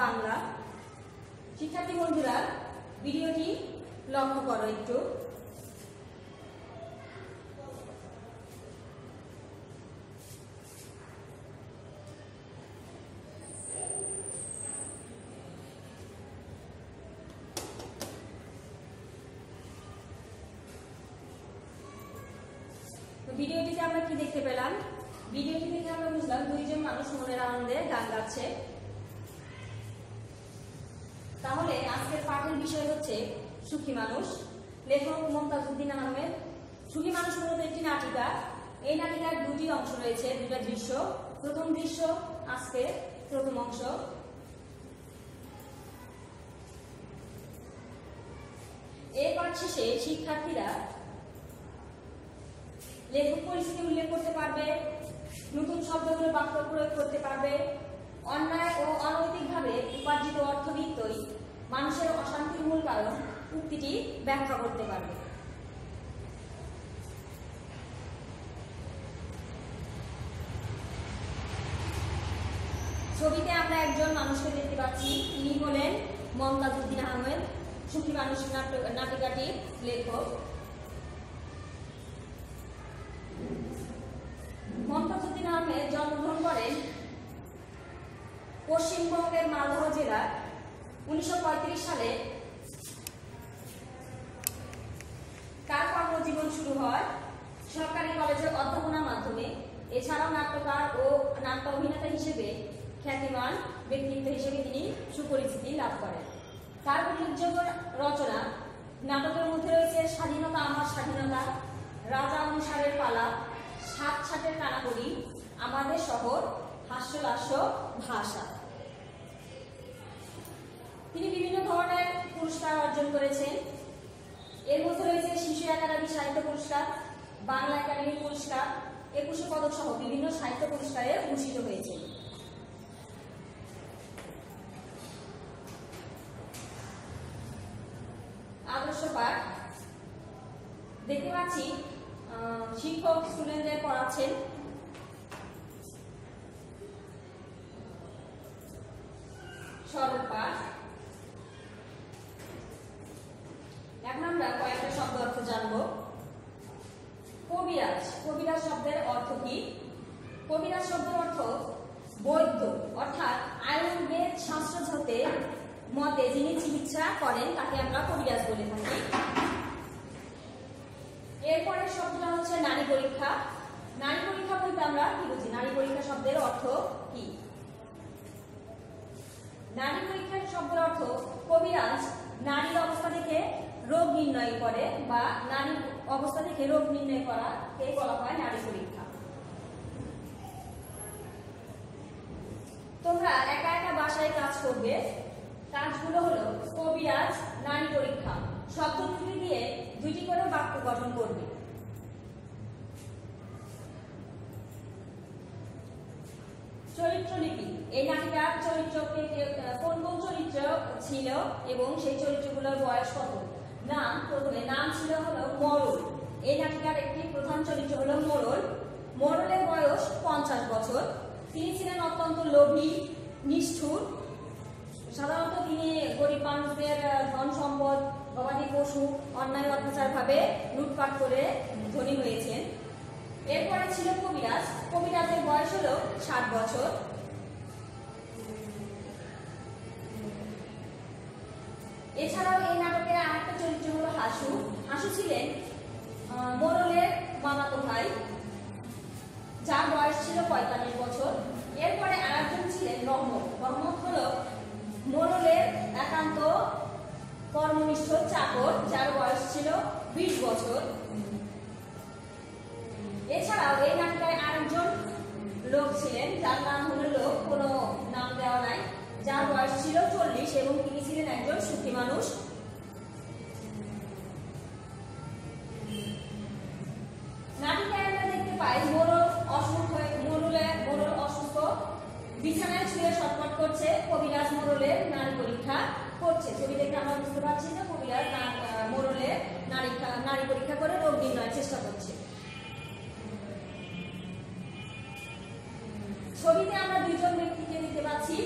বাংলা। শিক্ষার্থী বন্ধুরা, ভিডিওটি লক্ষ্য করো একটু। ভিডিওটিতে আমরা কি দেখতে পেলাম? ভিডিওটি থেকে আমরা বুঝলাম দুইজন মানুষ মনের আনন্দে গান গাচ্ছে তাহলে আজকের পাঠের বিষয় হচ্ছে সুখী মানুষ। লেখক মমতাজ উদ্দিন আহমেদ সুখী মানুষ মূলত একটি নাটিকা। এই নাটিকার দুটি অংশ রয়েছে, দুটা দৃশ্য। প্রথম দৃশ্য, আজকে প্রথম অংশ। এই পাঠ শেষে শিক্ষার্থীরা লেখক পরিস্থিতি উল্লেখ করতে পারবে, নতুন শব্দগুলো বাক্য প্রয়োগ করতে পারবে, অন্যায় ও অনৈতিকভাবে উপার্জিত অর্থবিত্তই মানুষের অশান্তির মূল কারণ উক্তিটি ব্যাখ্যা করতে পারবে। ছবিতে আমরা একজন মানুষকে দেখতে পাচ্ছি। তিনি হলেন মমতাজ উদ্দিন আহমেদ সুখী মানুষ নাটক- নাটিকাটির লেখক। মমতাজুদ্দিন আহমেদ জন্মগ্রহণ করেন পশ্চিমবঙ্গের মালদহ জেলার উনিশশো পঁয়ত্রিশ সালে তার কর্মজীবন শুরু হয়? সরকারি কলেজের অধ্যাপনার মাধ্যমে। এছাড়াও নাট্যকার ও নাট্য অভিনেতা হিসেবে খ্যাতিমান ব্যক্তিত্ব হিসেবে তিনি সুপরিচিতি লাভ করেন। তার উল্লেখযোগ্য রচনা, নাটকের মধ্যে রয়েছে স্বাধীনতা, আমার স্বাধীনতা, রাজা অনুসারের পালা, সাত ছাটের কানাকড়ি আমাদের শহর, হাস্যলাস্য ভাষা। তিনি বিভিন্ন ধরনের পুরস্কার অর্জন করেছেন। এর মধ্যে রয়েছে শিশু একাডেমি সাহিত্য পুরস্কার, বাংলা একাডেমি পুরস্কার, একুশে পদক সহ বিভিন্ন সাহিত্য পুরস্কারে ভূষিত হয়েছে আদর্শ পাঠ। দেখতে পাচ্ছি শিক্ষক স্টুডেন্টদের পড়াচ্ছেন। সরল পাঠ এখন আমরা কয়েকটা শব্দ অর্থ জানব কবিরাজ কবিরাজ শব্দের অর্থ কি কবিরাজ শব্দের অর্থ বৈদ্য অর্থাৎ আয়ুর্বেদ শাস্ত্র হতে মতে যিনি চিকিৎসা করেন, তাকে আমরা কবিরাজ বলে থাকি। এরপরের শব্দটা হচ্ছে নারী পরীক্ষা। নারী পরীক্ষা বলতে আমরা কি বুঝি? নারী পরীক্ষা শব্দের অর্থ কি? নারী পরীক্ষার শব্দের অর্থ কবিরাজ নারীর অবস্থা থেকে রোগ নির্ণয় করে বা নারীর অবস্থা থেকে রোগ নির্ণয় করা, কে বলা হয়? নারী পরীক্ষা। তোমরা একা একা বাসায় কাজ করবে কাজগুলো হলো কবিরাজ নারী পরীক্ষা। শব্দ দিয়ে দুইটি করে বাক্য গঠন করবে। চরিত্রলিপি এই নাটিকার চরিত্রকে কোন কোন চরিত্র ছিল এবং সেই চরিত্রগুলোর বয়স কত? নাম, প্রথমে নাম ছিল হলো মরল। এই নাটিকার একটি প্রধান চরিত্র হলো মরল। মরলের বয়স পঞ্চাশ বছর। তিনি ছিলেন অত্যন্ত লোভী, নিষ্ঠুর সাধারণত তিনি গরিব মানুষদের ধন সম্পদ, গবাদি পশু, অন্যায় অত্যাচার ভাবে লুটপাট করে ধনী হয়েছেন। এরপরে ছিল কবিরাজ। কবিরাজের বয়স হল ষাট বছর। এছাড়াও এই নাটকের আরেকটা চরিত্র হলো হাসু। হাসু ছিলেন মোরলের মামাতো ভাই যার বয়স ছিল পঁয়তাল্লিশ বছর। এরপরে আরেকজন ছিলেন রহমত। রহমত হলো মোরলের একান্ত কর্মনিষ্ঠ চাকর, যার বয়স ছিল বিশ বছর। এছাড়াও এই নাটকায় আরেকজন লোক ছিলেন, যার নাম হলো লোক, কোনো নাম দেওয়া নাই। যার বয়স ছিল চল্লিশ এবং তিনি ছিলেন একজন সুখী মানুষ। মোরলের নারী পরীক্ষা করছে। ছবি দেখে আমরা বুঝতে পারছি যে কবিরাজ মোরলের নারী নারী পরীক্ষা করে রোগ নির্ণয়ের চেষ্টা করছে। ছবিতে আমরা দুইজন ব্যক্তিকে দেখতে পাচ্ছি।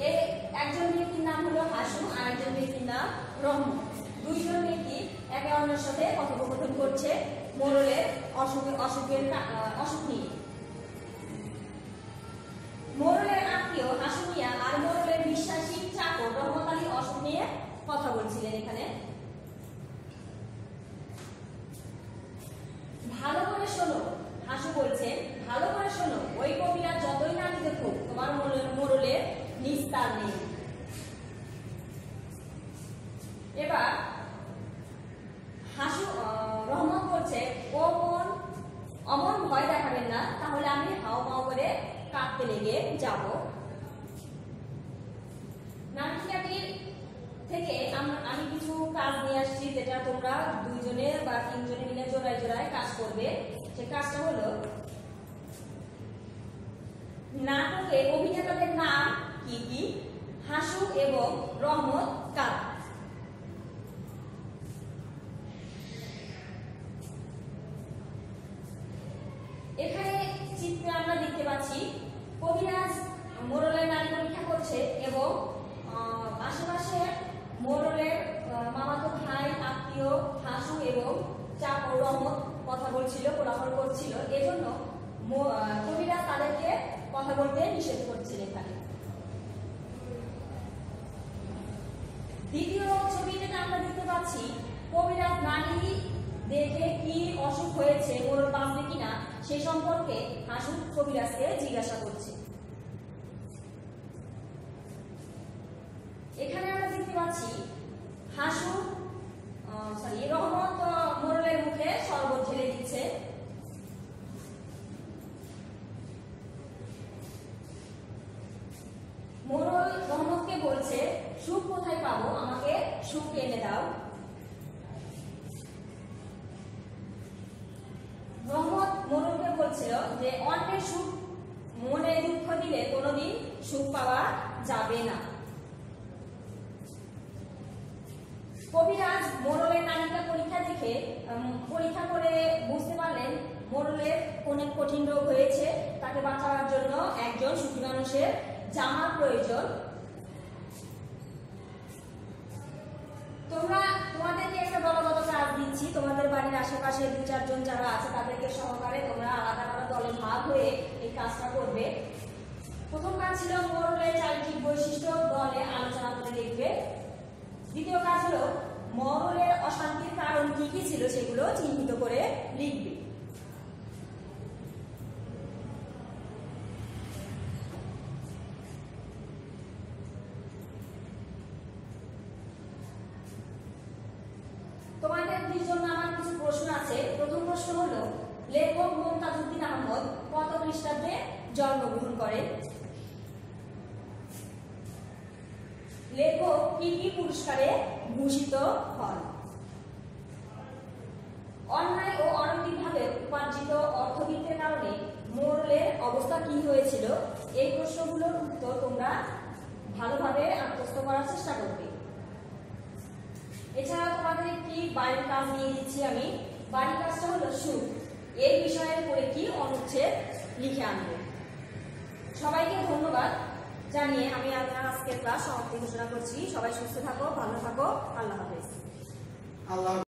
এই একজন ব্যক্তির নাম হলো হাসু আর একজন ব্যক্তির নাম রহমত দুইজন ব্যক্তি একে অন্যের সাথে কথোপকথন করছে মোরলের অসুখ অসুখের আহ, অসুখ নিয়ে মোরলের আত্মীয় হাসু মিয়া আর মোরলের বিশ্বাসী চাকর রহমত আলী অসুখ নিয়ে কথা বলছিলেন এখানে। ভালো করে শোনো, হাসু বলছে, ভালো করে শোনো, ওই কবিরা যতই নামি দেখুক তোমার মোরলের নিস্তার নেই। এবার হাসু রহমত বলছে, ও মন অমন ভয় দেখাবেন না, তাহলে আমি হাও মাও করে কাঁদতে লেগে যাব নাটকিয়াটির থেকে আম- আমি কিছু কাজ নিয়ে আসছি যেটা তোমরা দুইজনে বা তিনজনে মিলে জোড়ায় জোড়ায় কাজ করবে। সে কাজটা হলো নাটকে অভিনেতাদের নাম কি কি? হাসু এবং রহমত কার এখানে চিত্রে আমরা দেখতে পাচ্ছি কবিরাজ মোরলের নারী পরীক্ষা করছে এবং আহ, আশেপাশে মোরলের আহ, মামাতো ভাই আত্মীয় হাসু এবং চাকর রহমত কথা বলছিল কোলাহল করছিল। এজন্য কবিরাজ তাদেরকে কথা বলতে নিষেধ করছিল এখানে। দ্বিতীয় আমরা দেখতে পাচ্ছি কবিরাজ নারী দেখে কি অসুখ হয়েছে বাঁচবে কিনা, সে সম্পর্কে হাসু কবিরাজকে জিজ্ঞাসা করছে। এখানে আমরা দেখতে পাচ্ছি হাসু সরি রহমত পাবো, আমাকে সুখ এনে দাও। রহমত মোরলকে বলছিল যে, অন্যের সুখ মনে দুঃখ দিলে কোনোদিন সুখ পাওয়া যাবে না। কবিরাজ মোরলের নানিকা পরীক্ষা দেখে পরীক্ষা করে বুঝতে পারলেন মোরলের অনেক কঠিন রোগ হয়েছে, তাকে বাঁচাবার জন্য একজন সুখী মানুষের জামার প্রয়োজন। আশেপাশে দু চারজন যারা আছে তাদেরকে সহকারে তোমরা আলাদা আলাদা দলে ভাগ হয়ে এই কাজটা করবে। প্রথম কাজ ছিল মোরলের চারিত্রিক বৈশিষ্ট্য দলে আলোচনা করে দেখবে। দ্বিতীয় কাজ হলো মরলের অশান্তির কারণ কি কি ছিল সেগুলো চিহ্নিত করে লিখবে তোমাদের জন্য আমার কিছু প্রশ্ন আছে প্রথম প্রশ্ন হলো লেখক মমতাজউদ্দিন আহমদ কত খ্রিস্টাব্দে জন্মগ্রহণ করেন লেখক কি কি পুরস্কারে ভূষিত হন? অন্যায় ও অনৈতিকভাবে উপার্জিত অর্থবিত্তের কারণে মোরলের অবস্থা কি হয়েছিল? এই প্রশ্নগুলোর উত্তর তোমরা ভালোভাবে আত্মস্থ করার চেষ্টা করবে। এছাড়া তোমাদের একটি বাড়ির কাজ নিয়ে দিচ্ছি আমি। বাড়ির কাজটা হলো সুখ। এই বিষয়ের পরে কি অনুচ্ছেদ লিখে আনবে? সবাইকে ধন্যবাদ জানিয়ে আমি আপনার আজকের ক্লাস সমাপ্তি ঘোষণা করছি। সবাই সুস্থ থাকো, ভালো থাকো। আল্লাহ হাফেজ। আল্লাহ